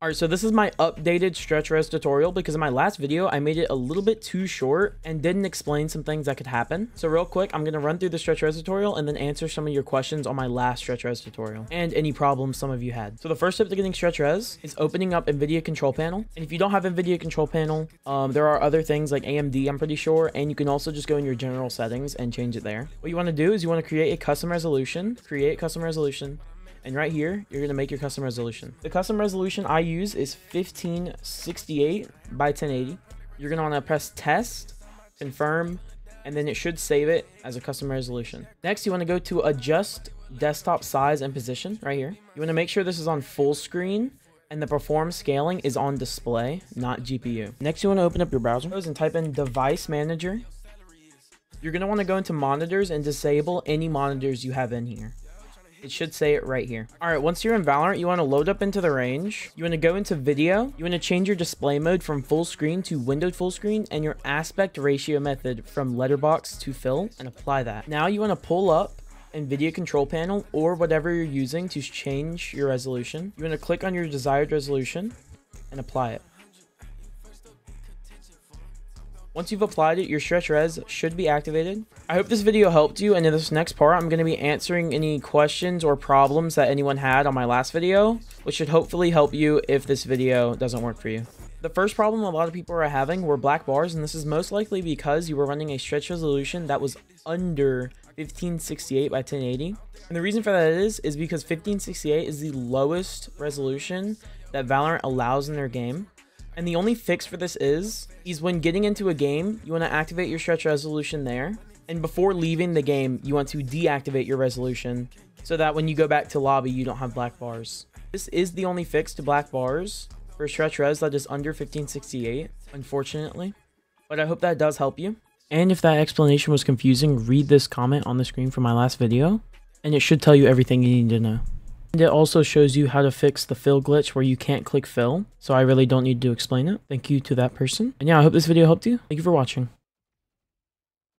Alright, so this is my updated stretch res tutorial because in my last video, I made it a little bit too short and didn't explain some things that could happen. So real quick, I'm going to run through the stretch res tutorial and then answer some of your questions on my last stretch res tutorial and any problems some of you had. So the first step to getting stretch res is opening up NVIDIA control panel. And if you don't have NVIDIA control panel, um, there are other things like AMD, I'm pretty sure, and you can also just go in your general settings and change it there. What you want to do is you want to create a custom resolution, create custom resolution, and right here, you're going to make your custom resolution. The custom resolution I use is 1568 by 1080. You're going to want to press test, confirm, and then it should save it as a custom resolution. Next, you want to go to adjust desktop size and position right here. You want to make sure this is on full screen and the perform scaling is on display, not GPU. Next, you want to open up your browser and type in device manager. You're going to want to go into monitors and disable any monitors you have in here. It should say it right here. All right, once you're in Valorant, you want to load up into the range. You want to go into video. You want to change your display mode from full screen to windowed full screen and your aspect ratio method from letterbox to fill and apply that. Now you want to pull up NVIDIA control panel or whatever you're using to change your resolution. You want to click on your desired resolution and apply it. Once you've applied it, your stretch res should be activated. I hope this video helped you, and in this next part, I'm going to be answering any questions or problems that anyone had on my last video, which should hopefully help you if this video doesn't work for you. The first problem a lot of people are having were black bars, and this is most likely because you were running a stretch resolution that was under 1568 by 1080. And the reason for that is, is because 1568 is the lowest resolution that Valorant allows in their game. And the only fix for this is, is when getting into a game, you want to activate your stretch resolution there. And before leaving the game, you want to deactivate your resolution so that when you go back to lobby, you don't have black bars. This is the only fix to black bars for stretch res that is under 1568, unfortunately. But I hope that does help you. And if that explanation was confusing, read this comment on the screen from my last video, and it should tell you everything you need to know. And it also shows you how to fix the fill glitch where you can't click fill. So I really don't need to explain it. Thank you to that person. And yeah, I hope this video helped you. Thank you for watching.